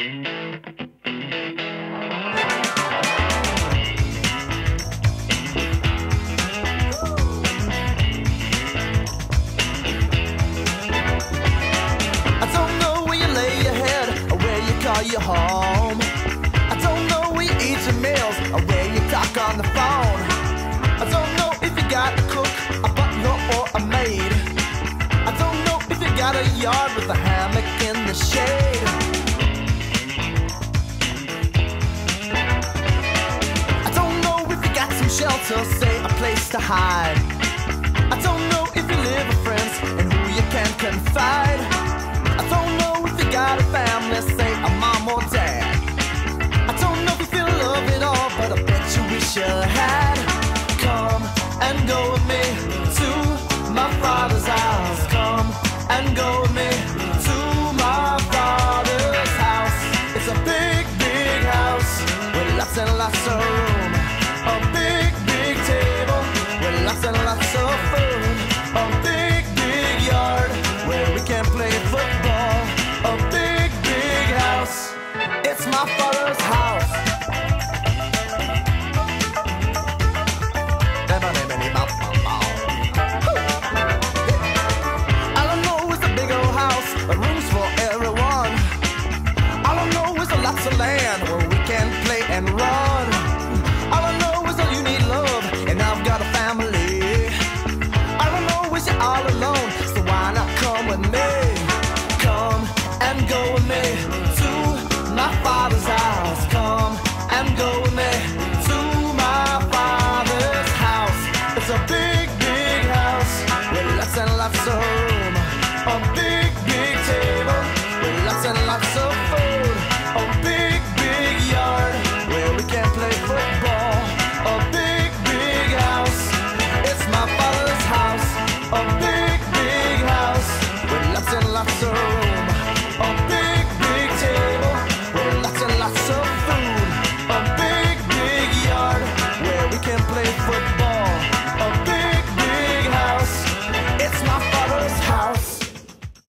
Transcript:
I don't know where you lay your head or where you call your home. I don't know where you eat your meals or where you talk on the phone. I don't know if you got a cook, a butler, or a maid. I don't know if you got a yard with a hammock in the shade. Shelter, say a place to hide. I don't know if you live with friends and who you can confide. I don't know if you got a family, say a mom or dad. I don't know if you feel love at all, but I bet you wish you had. Come and go with me to my father's house. Come and go with me to my father's house. It's a big, big house with lots and lots of room. Farrell's house. All I know is a big old house, rooms for everyone. All I know is a of land where we can play and run. All I know is you need love, and I've got a family. Know you're all alone, so why not come with me? Come and go with me exiles come and go with to my father's house. It's a big, big house with lots and lots of room. A big, big table with lots and lots of food. A big, big yard where we can play football. A big, big house. It's my father's house. A big, big house with lots and lots of.